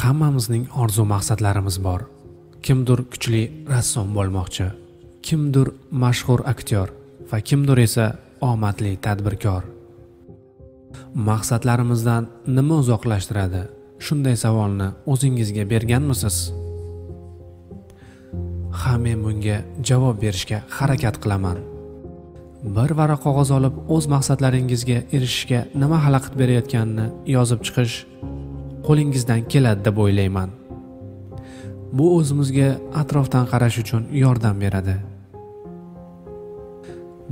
hammamizning orzu maqsadlarimiz bor. Kimdir kuchli rassom bo'lmoqchi kimdir mashhur aktyor va kimdir esa omadli tadbirkor. Maqsadlarimizdan nima uzoqlashtiradi? Shunday savolni o'zingizga berganmisiz? Ha men bunga javob berishga harakat qilaman. Bir varaq qog'oz olib o'z maqsadlaringizga erishishga nima xalaqit berayotganini yozib chiqish qo'lingizdan keladi deb o'ylayman. Bu o'zimizga atrofdan qarash uchun yordam beradi.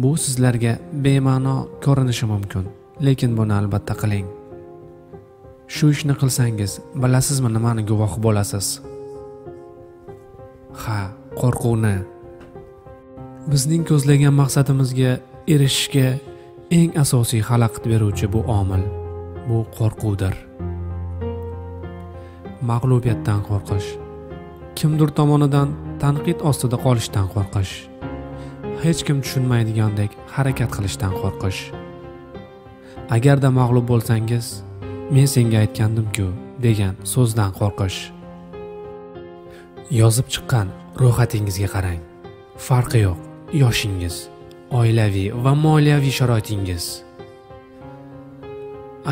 Bu sizlarga bema'no ko'rinishi mumkin lekin buni albatta qiling. Shu ishni qilsangiz bilasizmi nimani guvohi bo'lasiz? Ha qo'rquvni. Bizning ko'zlagan maqsadimizga erishishga eng asosiy xalaqit beruvchi bu omil bu qo'rquvdir. Mag'lubiyatdan qo'rqish. Kimdir tomonidan tanqid ostida qolishdan qo'rqish. Hech kim tushunmaydigandek harakat qilishdan qo'rqish. Agarda mag'lub bo'lsangiz men senga aytgandim-ku degan so'zdan qo'rqish. Yozib chiqqan ro'yxatingizga qarang. Farqi yo'q yoshingiz oilaviy va moliyaviy sharoitingiz.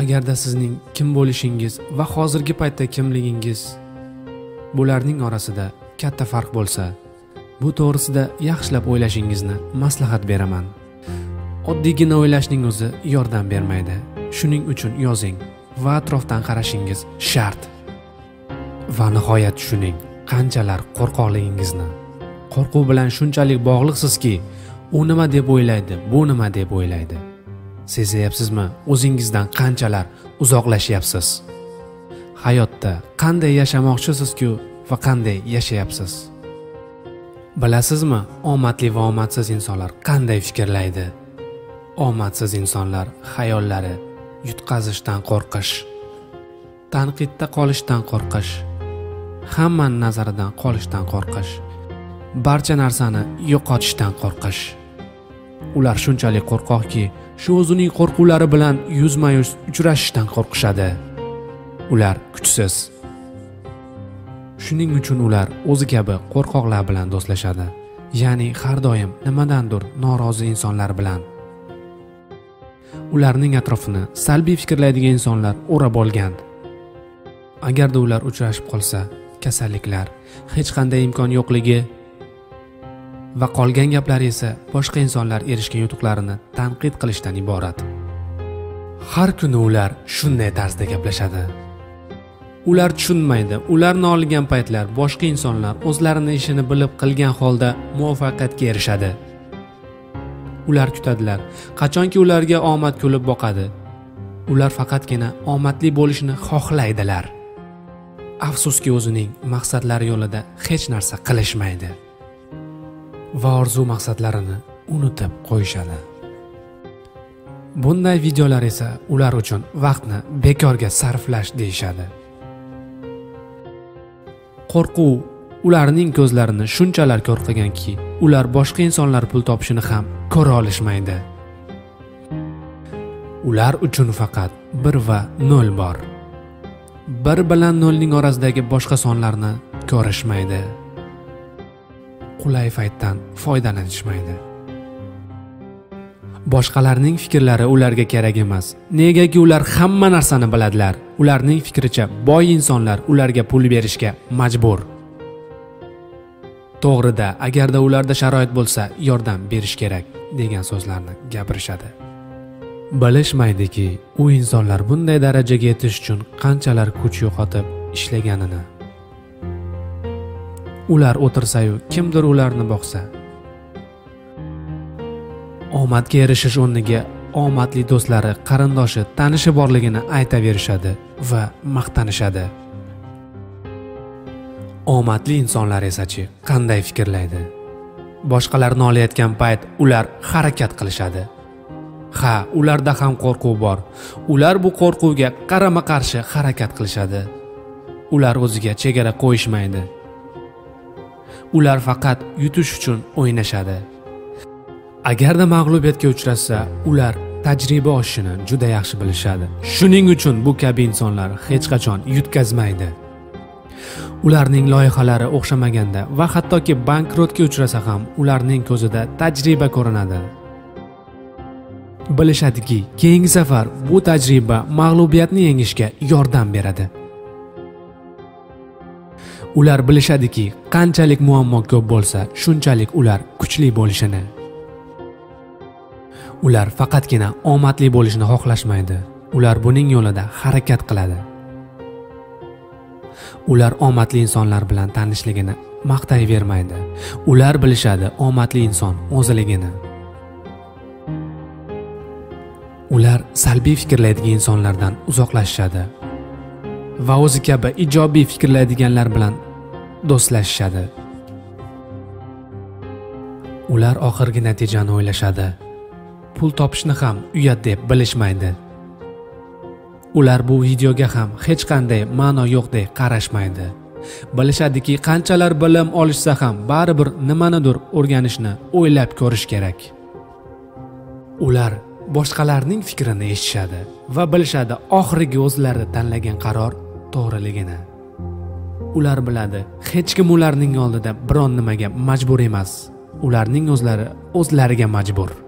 Agarda sizning kim bo'lishingiz va hozirgi paytda kimligingiz bularning orasida katta farq bo'lsa bu to'g'risida yaxshilab o'ylashingizni maslahat beraman. Oddiygina o'ylashning o'zi yordam bermaydi. Shuning uchun yozing va atrofdan qarashingiz shart. Va nihoyat tushuning qanchalar qo'rqoqligingizni. Qo'rquv bilan shunchalik bog'liqsizki u nima deb o'ylaydi bu nima deb o'ylaydi. Sezayapsizmi o'zingizdan qanchalar uzoqlashyapsiz? Hayotda qanday yashamoqchisizku va qanday yashayapsiz? Bilasizmi omadli va omadsiz insonlar qanday fikrlaydi? Omadsiz insonlar hayollari yutqazishdan qo'rqish tanqidda qolishdan qo'rqish hammani nazaridan qolishdan qo'rqish barcha narsani yo'qotishdan qo'rqish. Ular shunchalik qo'rqoqki shu o'zining qo'rquvlari bilan yuzma yuz uchrashishdan qo'rqishadi. Ular kuchsiz. Shuning uchun ular o'zi kabi qo'rqoqlar bilan do'stlashadi. Ya'ni har doim nimadandir norozi insonlar bilan. Ularning atrofini salbiy fikrlaydigan insonlar o'rab olgan. Agarda ular uchrashib qolsa kasalliklar hech qanday imkon yo'qligi va qolgan gaplari esa boshqa insonlar erishgan yutuqlarini tanqid qilishdan iborat. Har kuni ular shunday tarzda gaplashadi. Ular tushunmaydi. Ularni olgan paytlar boshqa insonlar o'zlarini ishini bilib qilgan holda muvaffaqiyatga erishadi. Ular kutadilar qachonki ularga omad kulib boqadi. Ular faqatgina omadli bo'lishni xohlaydilar. Afsuski o'zining maqsadlari yo'lida hech narsa qilishmaydi. Va orzu maqsadlarini unutib qo'yishadi. Bunday videolar esa ular uchun vaqtni bekorga sarflash deyishadi. Qo'rquv ularning ko'zlarini shunchalar ko'r qilganki ular boshqa insonlar pul topishini ham ko'ra olishmaydi. Ular uchun faqat bir va nol bor. Bir bilan nolning orasidagi boshqa sonlarni ko'rishmaydi. Qulay paytdan foydalanishmaydi. Boshqalarning fikrlari ularga kerak emas. Negaki ular hamma narsani biladilar. Ularning fikricha boy insonlar ularga pul berishga majbur. To'g'rida agarda ularda sharoit bo'lsa yordam berish kerak degan so'zlarni gapirishadi. Bilishmaydiki u insonlar bunday darajaga yetish uchun qanchalar kuch yo'qotib ishlaganini ular o'tirsayu kimdir ularni boqsa. Omadga erishish o'rniga omadli do'stlari qarindoshi tanishi borligini aytaverishadi va maqtanishadi. Omadli insonlar esachi qanday fikrlaydi? Boshqalar nolayotgan payt ular harakat qilishadi. Ha ularda ham qo'rquv bor. Ular bu qo'rquvga qarama qarshi harakat qilishadi. Ular o'ziga chegara qo'yishmaydi. Ular faqat yutish uchun o'ynashadi. Agarda mag'lubiyatga uchrashsa ular tajriba oshishini juda yaxshi bilishadi. Shuning uchun bu kabi insonlar hech qachon yutkazmaydi. Ularning loyihalari o'xshamaganda va hattoki bankrotga uchrasa ham ularning ko'zida tajriba ko'rinadi. Bilishadiki keyingi safar bu tajriba mag'lubiyatni yengishga yordam beradi. Ular bilishadiki qanchalik muammo ko'p bo'lsa shunchalik ular kuchli bo'lishini. Ular faqatgina omadli bo'lishni xohlashmaydi. Ular buning yo'lida harakat qiladi. Ular omadli insonlar bilan tanishligini maqtayvermaydi. Ular bilishadi omadli inson o'ziligini ular salbiy fikrlaydigan insonlardan uzoqlashishadi. Va o'zi kabi ijobiy fikrlaydiganlar bilan do'stlashishadi. Ular oxirgi natijani o'ylashadi. Pul topishni ham uyat deb bilishmaydi. Ular bu videoga ham hech qanday ma'no yo'qdek qarashmaydi. Bilishadiki qanchalar bilim olishsa ham baribir nimanidir o'rganishni o'ylab ko'rish kerak. Ular boshqalarning fikrini eshitishadi va bilishadi oxirgi o'zlari tanlagan qaror to'g'riligini. Ular biladi hech kim ularning oldida biron nimaga majbur emas. Ularning o'zlari o'zlariga majbur.